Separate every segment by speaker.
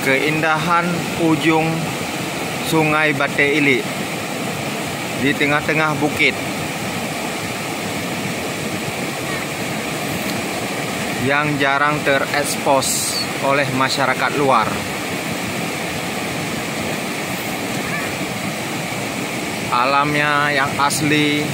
Speaker 1: keindahan ujung Sungai Bate Ili di tengah-tengah bukit yang jarang terekspos oleh masyarakat luar. Alamnya yang asli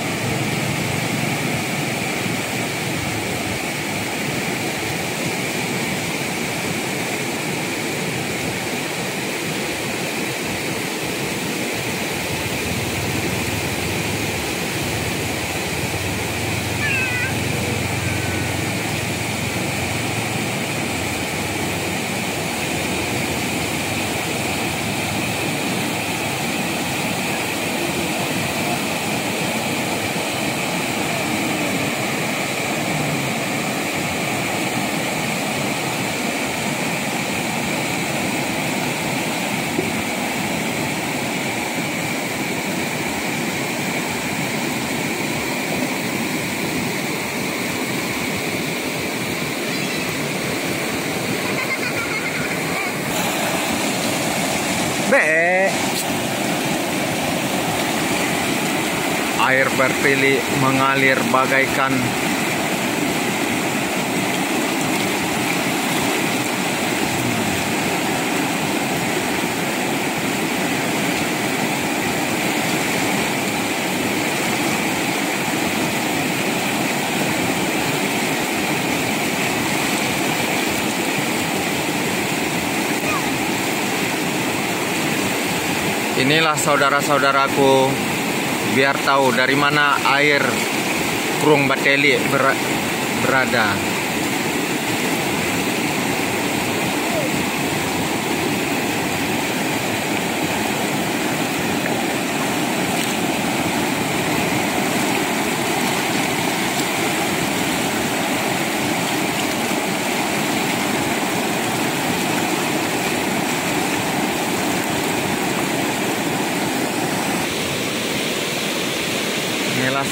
Speaker 1: Air berpilih mengalir bagaikan Inilah saudara-saudaraku biar tahu dari mana air Krung Bateli ber berada.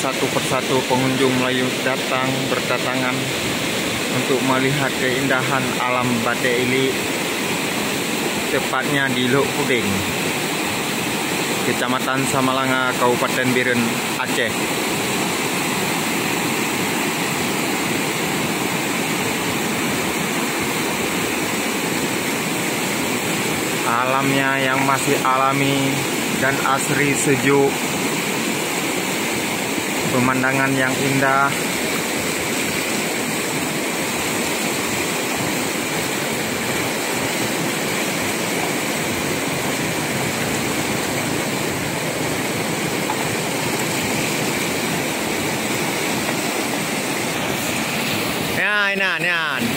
Speaker 1: Satu persatu pengunjung Melayu datang berdatangan untuk melihat keindahan alam Bate Ili tepatnya di Lok Puding Kecamatan Samalanga Kabupaten Biren Aceh. Alamnya yang masih alami dan asri sejuk pemandangan yang indah Nah, nah, nah.